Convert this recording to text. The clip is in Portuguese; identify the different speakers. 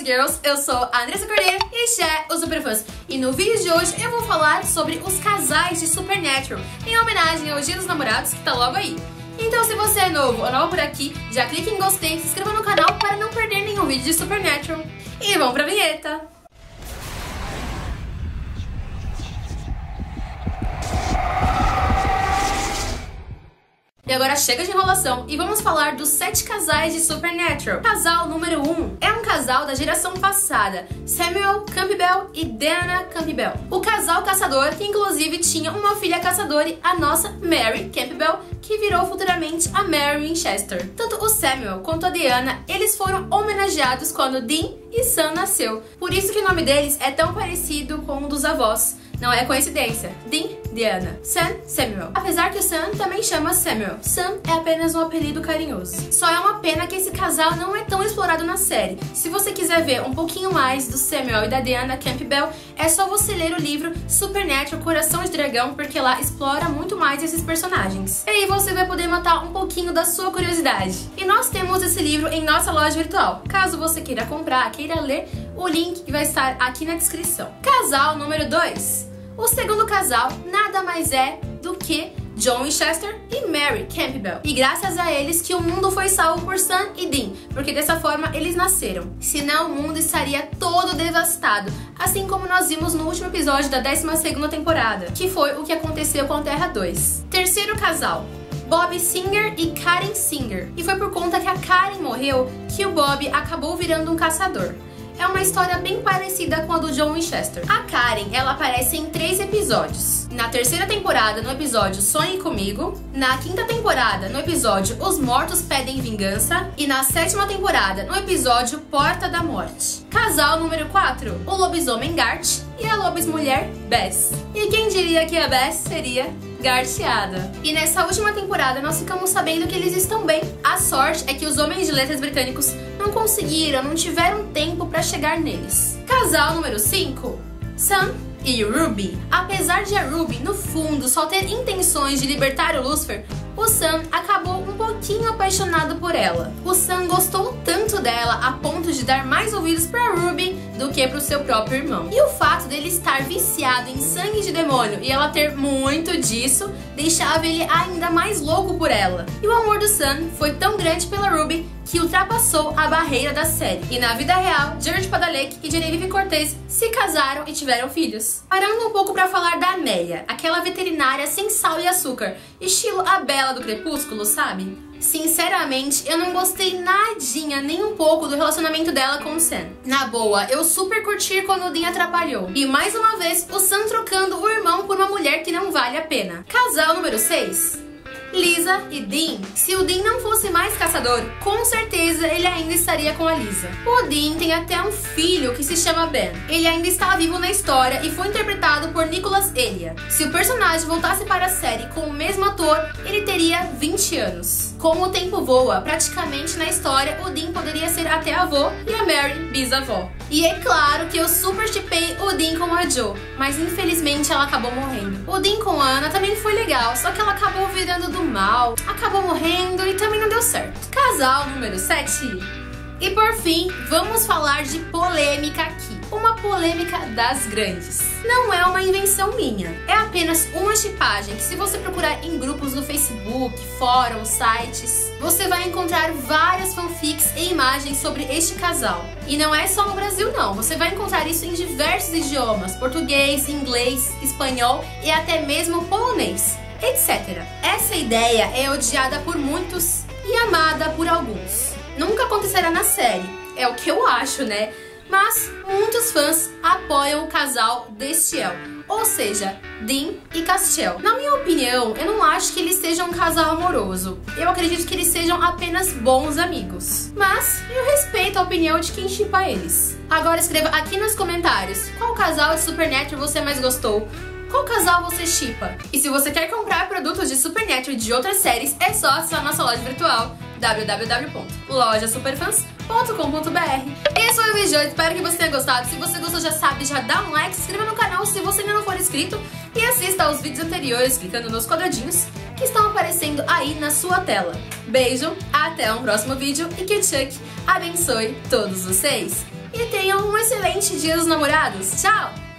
Speaker 1: Boys Girls, eu sou a Andressa Cordeiro e este é o Superfãs. E no vídeo de hoje eu vou falar sobre os casais de Supernatural, em homenagem ao Dia dos Namorados que tá logo aí. Então se você é novo ou nova por aqui, já clique em gostei se inscreva no canal para não perder nenhum vídeo de Supernatural. E vamos pra vinheta! Agora chega de enrolação e vamos falar dos sete casais de Supernatural. Casal número 1 um é um casal da geração passada, Samuel Campbell e Dana Campbell. O casal caçador que inclusive tinha uma filha caçadora, a nossa Mary Campbell, que virou futuramente a Mary Winchester. Tanto o Samuel quanto a Diana, eles foram homenageados quando Dean e Sam nasceu. Por isso que o nome deles é tão parecido com o um dos avós. Não é coincidência. Dean, Diana. Sam, Samuel. Apesar que o Sam também chama Samuel. Sam é apenas um apelido carinhoso. Só é uma pena que esse casal não é tão explorado na série. Se você quiser ver um pouquinho mais do Samuel e da Diana Campbell, é só você ler o livro Supernatural Coração de Dragão, porque lá explora muito mais esses personagens. E aí você vai poder matar um pouquinho da sua curiosidade. E nós temos esse livro em nossa loja virtual. Caso você queira comprar, queira ler, o link vai estar aqui na descrição. Casal número 2. O segundo casal nada mais é do que John Winchester e Mary Campbell. E graças a eles que o mundo foi salvo por Sam e Dean, porque dessa forma eles nasceram. Senão o mundo estaria todo devastado, assim como nós vimos no último episódio da 12ª temporada, que foi o que aconteceu com a Terra 2. Terceiro casal, Bob Singer e Karen Singer. E foi por conta que a Karen morreu que o Bob acabou virando um caçador é uma história bem parecida com a do John Winchester. A Karen, ela aparece em três episódios. Na terceira temporada, no episódio Sonhe Comigo. Na quinta temporada, no episódio Os Mortos Pedem Vingança. E na sétima temporada, no episódio Porta da Morte. Casal número 4, o lobisomem Gart e a lobismulher Bess. E quem diria que a Bess seria Garciada. E nessa última temporada nós ficamos sabendo que eles estão bem. A sorte é que os homens de letras britânicos não conseguiram, não tiveram tempo para chegar neles. Casal número 5, Sam e Ruby. Apesar de a Ruby, no fundo, só ter intenções de libertar o Lucifer, o Sam acabou um pouquinho apaixonado por ela. O Sam gostou tanto dela a ponto de dar mais ouvidos para Ruby do que para o seu próprio irmão. E o fato dele estar viciado em sangue de demônio e ela ter muito disso deixava ele ainda mais louco por ela. E o amor do Sam foi tão grande pela Ruby que ultrapassou a barreira da série. E na vida real, George Padalecki e Genevieve Cortez se casaram e tiveram filhos. Parando um pouco para falar da Amélia, aquela veterinária sem sal e açúcar, estilo a Bela do Crepúsculo, sabe? Sinceramente, eu não gostei nadinha, nem um pouco, do relacionamento dela com o Sam. Na boa, eu super curti quando o Dean atrapalhou. E mais uma vez, o Sam trocando o irmão por uma mulher que não vale a pena. Casal número 6. Lisa e Dean. Se o Dean não fosse mais caçador, com certeza ele ainda estaria com a Lisa. O Dean tem até um filho que se chama Ben. Ele ainda está vivo na história e foi interpretado por Nicholas Elia. Se o personagem voltasse para a série com o mesmo ator, ele teria 20 anos. Como o tempo voa, praticamente na história o Dean poderia ser até avô e a Mary bisavó. E é claro que eu super chipei o Dean com a Joe, mas infelizmente ela acabou morrendo. O Dean com a Ana também foi legal, só que ela acabou virando do mal, acabou morrendo e também não deu certo. Casal número 7. E por fim, vamos falar de polêmica aqui. Uma polêmica das grandes. Não é uma invenção minha, é apenas uma chipagem que se você procurar em grupos no Facebook, fóruns, sites, você vai encontrar várias fanfics e imagens sobre este casal. E não é só no Brasil não, você vai encontrar isso em diversos idiomas, português, inglês, espanhol e até mesmo polonês etc. Essa ideia é odiada por muitos e amada por alguns. Nunca acontecerá na série, é o que eu acho, né? Mas muitos fãs apoiam o casal Destiel, ou seja, Dean e Castiel. Na minha opinião, eu não acho que eles sejam um casal amoroso. Eu acredito que eles sejam apenas bons amigos. Mas eu respeito a opinião de quem chipa eles. Agora escreva aqui nos comentários qual casal de Supernatural você mais gostou, qual casal você chipa? E se você quer comprar produtos de Supernatural de outras séries, é só acessar nossa loja virtual www.lojasuperfans.com.br Esse foi o vídeo espero que você tenha gostado. Se você gostou, já sabe, já dá um like, se inscreva no canal se você ainda não for inscrito e assista aos vídeos anteriores clicando nos quadradinhos que estão aparecendo aí na sua tela. Beijo, até um próximo vídeo e que Chuck abençoe todos vocês. e tenham um excelente dia dos namorados. Tchau!